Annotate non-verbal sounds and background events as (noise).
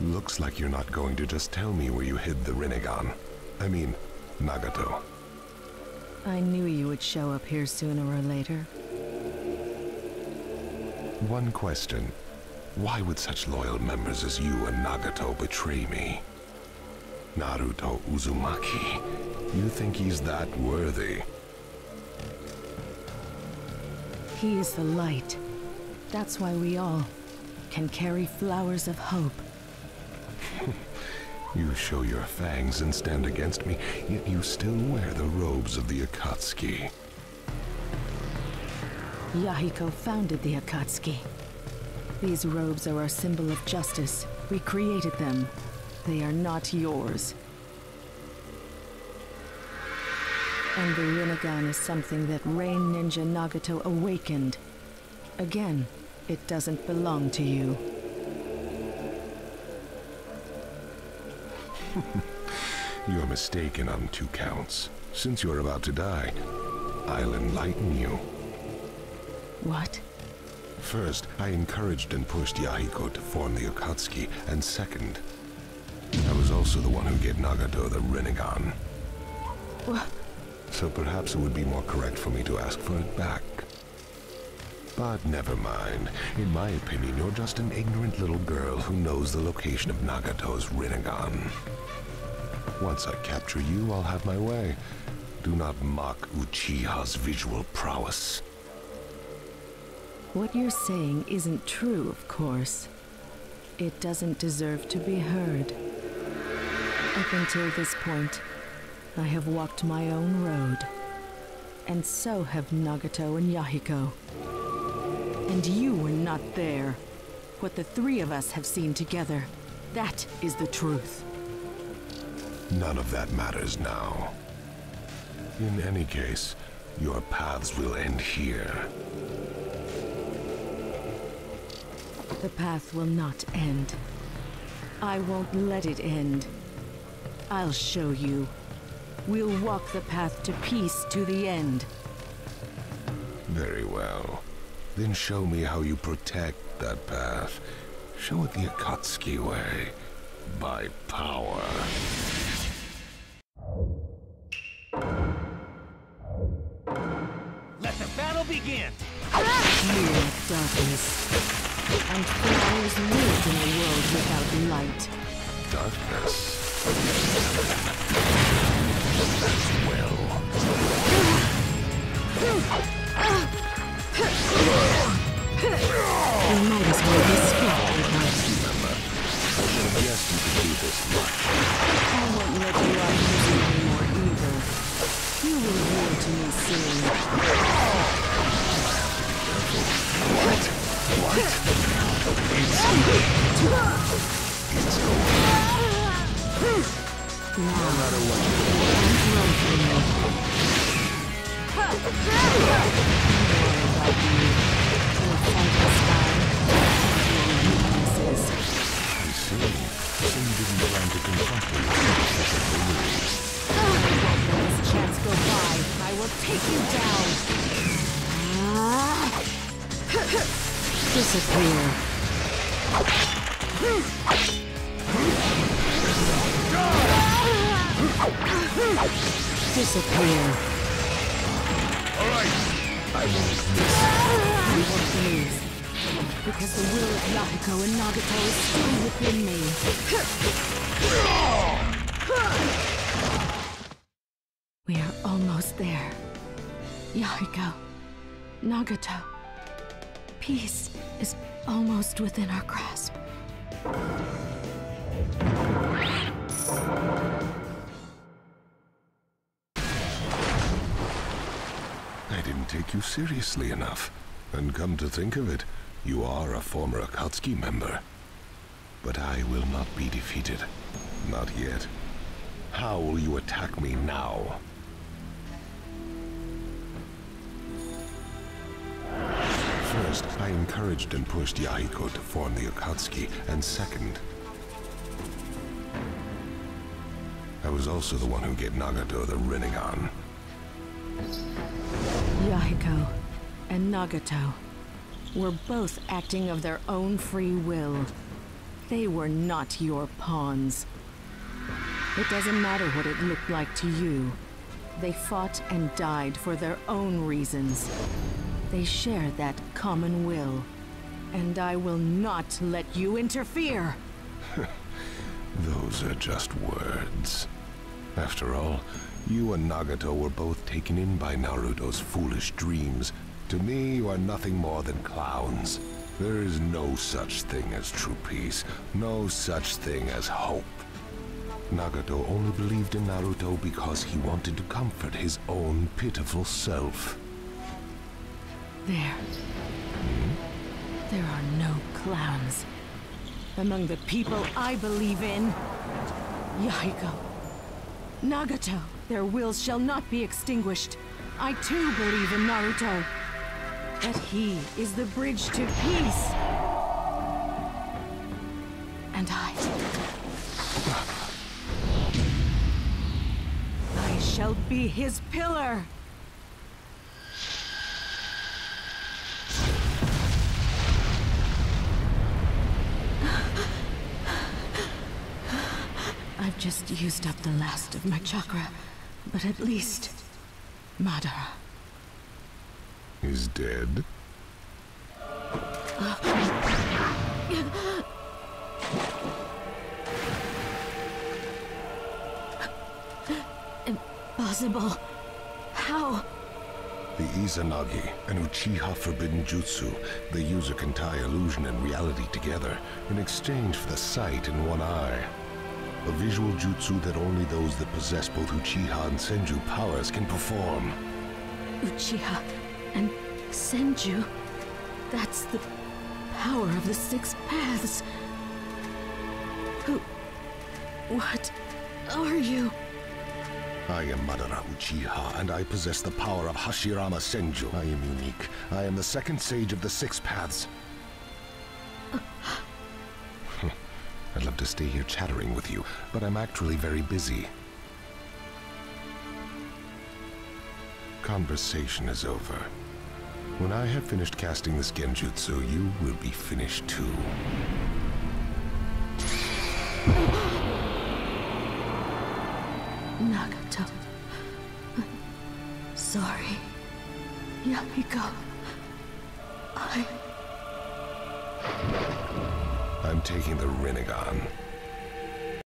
Looks like you're not going to just tell me where you hid the Rinnegan. I mean, Nagato. I knew you would show up here sooner or later. One question. Why would such loyal members as you and Nagato betray me? Naruto Uzumaki. You think he's that worthy? He is the light. That's why we all can carry flowers of hope. You show your fangs and stand against me, yet you still wear the robes of the Akatsuki. Yahiko founded the Akatsuki. These robes are our symbol of justice. We created them. They are not yours. And the Rinnegan is something that Rain Ninja Nagato awakened. Again, it doesn't belong to you. (laughs) You're mistaken on two counts. Since you're about to die, I'll enlighten you. What? First, I encouraged and pushed Yahiko to form the Akatsuki, and second, I was also the one who gave Nagato the Rinnegan. What? So perhaps it would be more correct for me to ask for it back. But never mind. In my opinion, you're just an ignorant little girl who knows the location of Nagato's Rinnegan. Once I capture you, I'll have my way. Do not mock Uchiha's visual prowess. What you're saying isn't true, of course. It doesn't deserve to be heard. Up until this point, I have walked my own road. And so have Nagato and Yahiko. And you were not there. What the three of us have seen together, that is the truth. None of that matters now. In any case, your paths will end here. The path will not end. I won't let it end. I'll show you. We'll walk the path to peace to the end. Very well. Then show me how you protect that path. Show it the Akatsuki way. By power. Let the battle begin! Mere darkness. And flowers live in a world without light. Darkness. As well. Scattered with us. Yes, you can do this. I won't let you out. You to me soon. What? What? Now, don't run from me. Don't worry about Disappear. Disappear. Alright. I won't miss. You won't lose. Because the will of Yahiko and Nagato is still within me. We are almost there. Yahiko, Nagato. Peace is almost within our grasp. I didn't take you seriously enough. And come to think of it, you are a former Akatsuki member. But I will not be defeated. Not yet. How will you attack me now? First, I encouraged and pushed Yahiko to form the Akatsuki, and second, I was also the one who gave Nagato the Rinnegan. Yahiko and Nagato were both acting of their own free will. They were not your pawns. It doesn't matter what it looked like to you. They fought and died for their own reasons. They share that common will. And I will not let you interfere! (laughs) Those are just words. After all, you and Nagato were both taken in by Naruto's foolish dreams. To me, you are nothing more than clowns. There is no such thing as true peace, no such thing as hope. Nagato only believed in Naruto because he wanted to comfort his own pitiful self. There. There are no clowns. Among the people I believe in, Yahiko, Nagato, their wills shall not be extinguished. I too believe in Naruto. That he is the bridge to peace. And I... I shall be his pillar. Just used up the last of my chakra, but at least Madara is dead. Impossible. How? The Izanagi, an Uchiha forbidden jutsu. The user can tie illusion and reality together in exchange for the sight in one eye. A visual jutsu that only those that possess both Uchiha and Senju powers can perform. Uchiha and Senju? That's the power of the Six Paths. Who... What are you? I am Madara Uchiha, and I possess the power of Hashirama Senju. I am unique. I am the second sage of the Six Paths. I'd love to stay here chattering with you, but I'm actually very busy. Conversation is over. When I have finished casting this genjutsu, you will be finished too. Nagato. Sorry. Yahiko. I... I'm taking the Rinnegan.